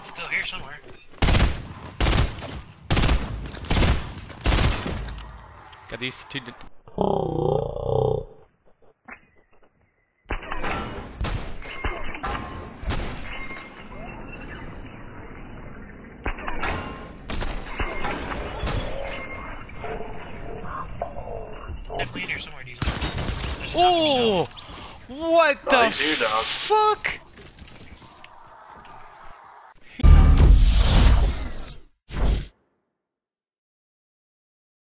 It's still here somewhere. Got these two. Definitely. Oh! What the fuck?